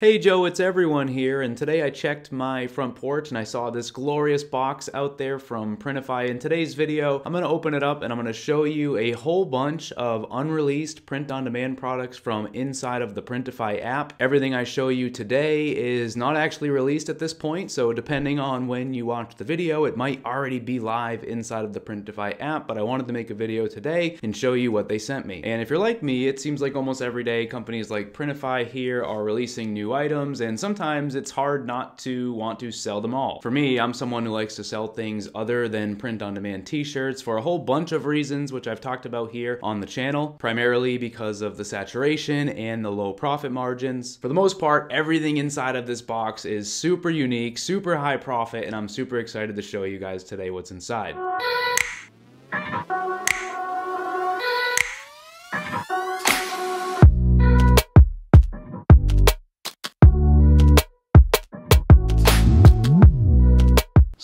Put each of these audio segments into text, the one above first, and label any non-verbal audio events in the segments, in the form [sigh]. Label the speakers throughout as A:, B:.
A: Hey Joe, it's everyone here, and today I checked my front porch and I saw this glorious box out there from Printify. In today's video, I'm going to open it up and I'm going to show you a whole bunch of unreleased print-on-demand products from inside of the Printify app. Everything I show you today is not actually released at this point, so depending on when you watch the video, it might already be live inside of the Printify app, but I wanted to make a video today and show you what they sent me. And if you're like me, it seems like almost every day companies like Printify here are releasing new items, and sometimes it's hard not to want to sell them all. For me, I'm someone who likes to sell things other than print on demand t shirts for a whole bunch of reasons, which I've talked about here on the channel, primarily because of the saturation and the low profit margins. For the most part, everything inside of this box is super unique, super high profit, and I'm super excited to show you guys today what's inside.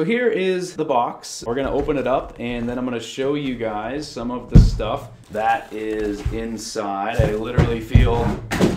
A: So here is the box. We're gonna open it up and then I'm gonna show you guys some of the stuff that is inside. I literally feel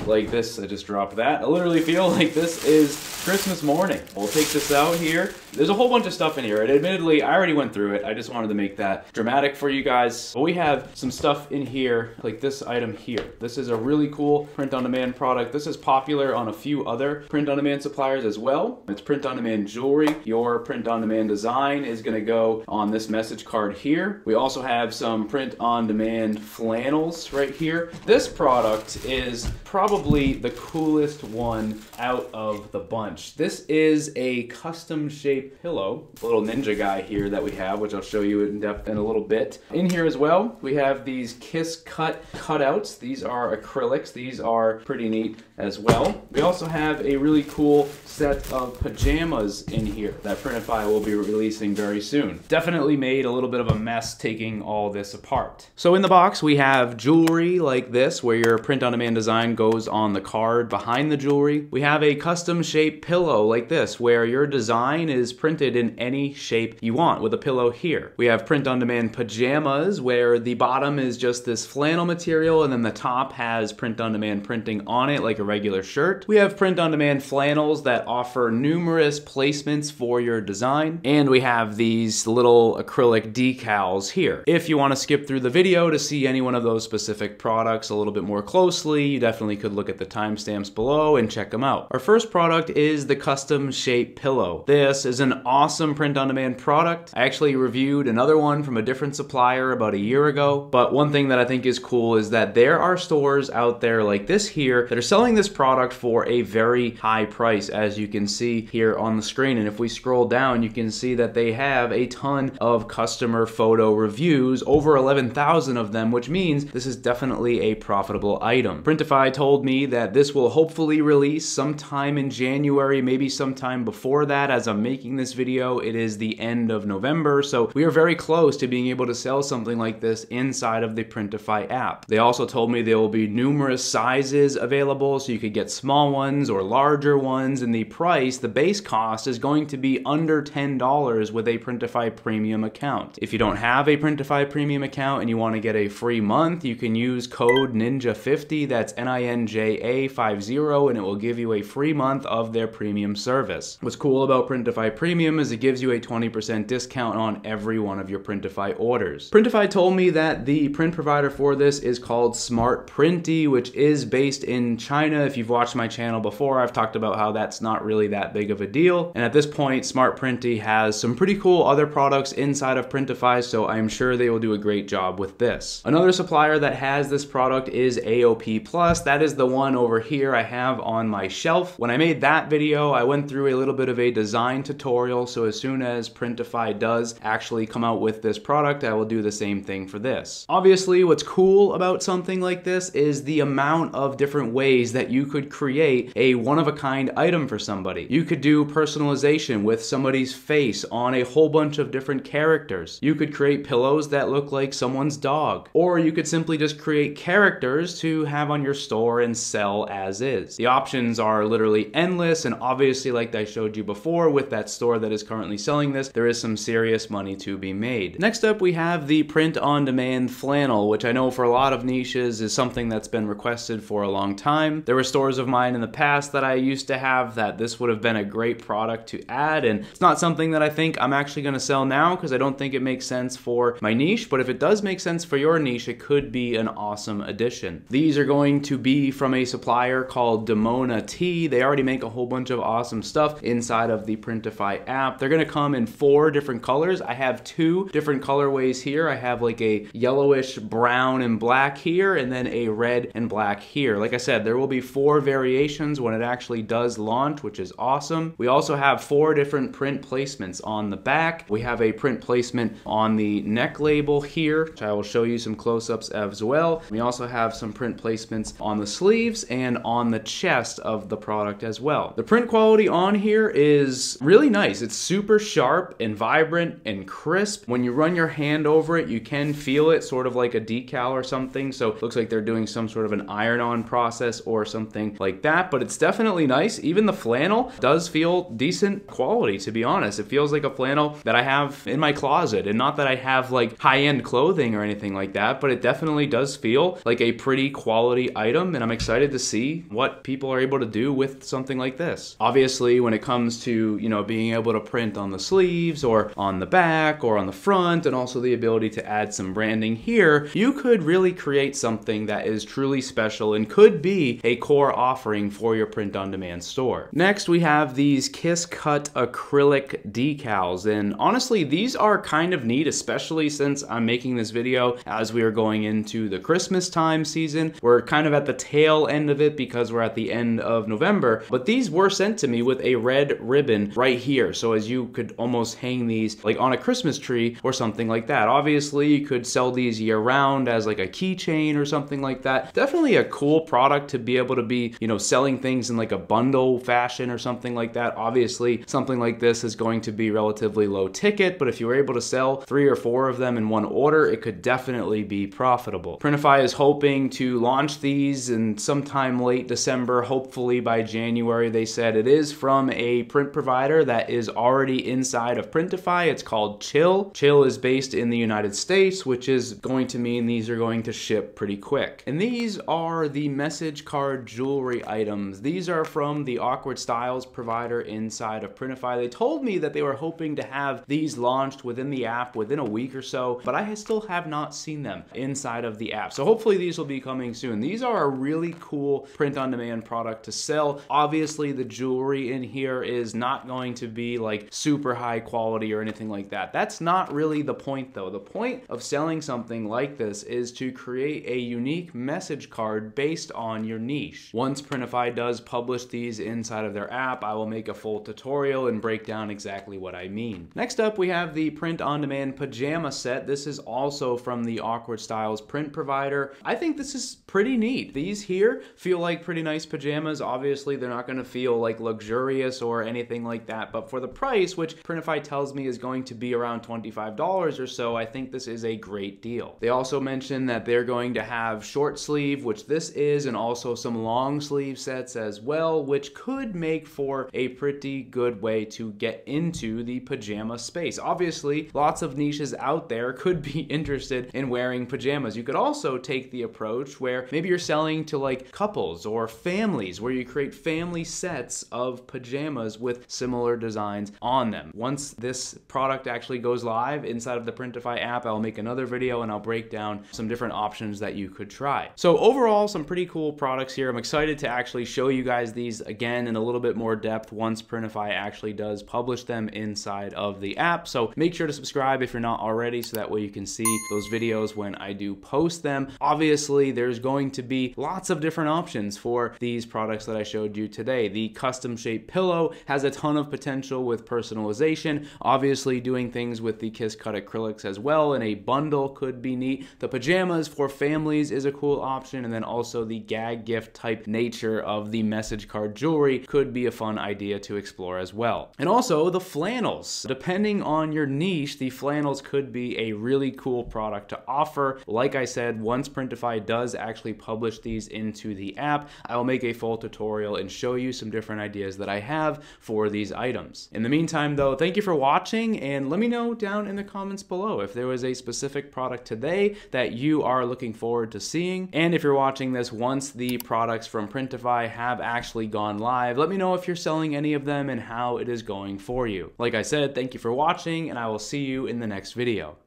A: like this. I just dropped that. I literally feel [laughs] like this is Christmas morning. We'll take this out here. There's a whole bunch of stuff in here. And admittedly, I already went through it. I just wanted to make that dramatic for you guys. But we have some stuff in here, like this item here. This is a really cool print-on-demand product. This is popular on a few other print-on-demand suppliers as well. It's print-on-demand jewelry. Your print-on-demand design is gonna go on this message card here. We also have some print-on-demand flannels right here. This product is probably the coolest one out of the bunch. This is a custom shaped pillow, little ninja guy here that we have, which I'll show you in depth in a little bit. In here as well, we have these Kiss Cut cutouts. These are acrylics. These are pretty neat as well. We also have a really cool set of pajamas in here that Printify will be releasing very soon. Definitely made a little bit of a mess taking all this apart. So in the box, we have jewelry like this, where your print-on-demand design goes on the card behind the jewelry. We have a custom-shaped pillow like this, where your design is printed in any shape you want with a pillow here. We have print-on-demand pajamas, where the bottom is just this flannel material, and then the top has print-on-demand printing on it, like a regular shirt. We have print-on-demand flannels that offer numerous placements for your design, and we have these little acrylic decals here. If you want to skip through the video to see any one of those specific products a little bit more closely, you definitely could look at the timestamps below and check them out. Our first product is the custom shape pillow. This is an awesome print-on-demand product. I actually reviewed another one from a different supplier about a year ago, but one thing that I think is cool is that there are stores out there like this here that are selling this product for a very high price, as you can see here on the screen. And if we scroll down, you can see that they have a ton of customer photo reviews, over 11,000 of them, which means this is definitely a profitable item. Printify told me that this will hopefully release sometime in January, maybe sometime before that. As I'm making this video, it is the end of November, so we are very close to being able to sell something like this inside of the Printify app. They also told me there will be numerous sizes available, so you could get small ones or larger ones, and the price, the base cost, is going to be under $10 with a Printify Premium account. If you don't have a Printify Premium account and you want to get a free month, you can use code NINJA50, that's N-I-N-J-A 50, and it will give you a free month of their premium service. What's cool about Printify Premium is it gives you a 20% discount on every one of your Printify orders. Printify told me that the print provider for this is called Smart Printy, which is based in China. If you've watched my channel before, I've talked about how that's not really that big of a deal. And at this point, Smart Printy has some pretty cool other products inside of Printify, so I'm sure they will do a great job with this. Another supplier that has this product is AOP Plus. That is the one over here I have on my shelf. When I made that video, I went through a little bit of a design tutorial, so as soon as Printify does actually come out with this product, I will do the same thing for this. Obviously, what's cool about something like this is the amount of different ways that you could create a one-of-a-kind item for somebody. You could do personalization with somebody's face on a whole bunch of different characters. You could create pillows that look like someone's dog. Or you could simply just create characters to have on your store and sell as is. The options are literally endless and obviously like I showed you before with that store that is currently selling this, there is some serious money to be made. Next up we have the print on demand flannel, which I know for a lot of niches is something that's been requested for a long time. There were stores of mine in the past that I used to have that this would have been a great product to add and it's not something that I think I'm actually going to sell now because I don't think it makes sense for my niche, but if it does make sense for your niche, it could be an awesome addition. These are going to be from a supplier called Dimona Tee. They already make a whole bunch of awesome stuff inside of the Printify app. They're to come in four different colors. I have two different colorways here. I have like a yellowish brown and black here and then a red and black here. Like I said, there will be four variations when it actually does launch, which is awesome. We also have four different print placements on the back. We have a print placement on the neck label here, which I will show you some close-ups of as well. We also have some print placements on the sleeves and on the chest of the product as well. The print quality on here is really nice. It's super sharp and vibrant and crisp. When you run your hand over it, you can feel it sort of like a decal or something. So it looks like they're doing some sort of an iron-on process or something like that, but it's definitely nice. Even the flannel does feel decent quality, to be honest. It feels like a flannel that I have in my closet and not that I have like high-end clothing or anything like that, but it definitely does feel like a pretty quality item and I'm excited to see what people are able to do with something like this. Obviously, when it comes to, you know, being able to print on the sleeves or on the back or on the front and also the ability to add some branding here, you could really create something that is truly special and could be a core offering for your print on demand store. Next, we have these Kiss Cut acrylic decals and honestly, these are kind of neat, especially since I'm making this video as we are going into the Christmas time season. We're kind of at the tail end of it because we're at the end of November, but these were sent to me with a red ribbon right here. So as you could almost hang these like on a Christmas tree or something like that. Obviously, you could sell these year round as like a keychain or something like that. Definitely a cool product to be able to be, you know, selling things in like a bundle fashion or something like that. Obviously, something like this is going to be relatively low ticket, but if you were able to sell three or four of them in one order, it could definitely be profitable. Printify is hoping to launch these in sometime late December, hopefully by January, they said. It is from a print provider that is already inside of Printify. It's called Chill. Chill is based in the United States, which is going to mean these are going to ship pretty quick. And these are the message card jewelry items. These are from the Awkward Styles provider inside of Printify. They told me that they were hoping to have these launched within the app within a week or so, but I still have not seen them inside of the app. So hopefully these will be coming soon. These are a really cool print on demand product to sell. Obviously the jewelry in here is not going to be like super high quality or anything like that. That's not really the point though. The point of selling something like this is to create a unique message card based on your niche. Once Printify does publish these inside of their app, I will make a full tutorial and break down exactly what I mean. Next up, we have the print on demand pajama set. This is also from the Awkward Styles print provider. I think this is pretty neat. These here feel like pretty nice pajamas. Obviously, they're not gonna feel like luxurious or anything like that, but for the price, which Printify tells me is going to be around $25 or so, I think this is a great deal. They also mentioned that they're going to have short sleeve, which this is, and also some long sleeve sets as well, which could make for a pretty good way to get into the pajama space. Obviously, lots of niches out there could be [laughs] interested in wearing pajamas. You could also take the approach where maybe you're selling to like couples or families, where you create family sets of pajamas with similar designs on them. Once this product actually goes live inside of the Printify app, I'll make another video and I'll break down some different options that you could try. So overall, some pretty cool products here. I'm excited to actually show you guys these again in a little bit more depth once Printify actually does publish them inside of the app. So make sure to subscribe if you're not already so that way you can see those videos when I do post them. Obviously, there's going to be lots of different options for these products that I showed you today. The custom shaped pillow has a ton of potential with personalization. Obviously, doing things with the Kiss Cut acrylics as well in a bundle could be neat. The pajamas for families is a cool option, and then also the gag gift type nature of the message card jewelry could be a fun idea to explore as well. And also the flannels. Depending on your niche, the flannels could be a really cool product to offer. Like I said, once Printify does actually publish these into the app, I will make a full tutorial and show you some different ideas that I have for these items. In the meantime though, thank you for watching and let me know down in the comments below if there was a specific product today that you are looking forward to seeing. And if you're watching this once the products from Printify have actually gone live, let me know if you're selling any of them and how it is going for you. Like I said, thank you for watching and I will see you in the next video.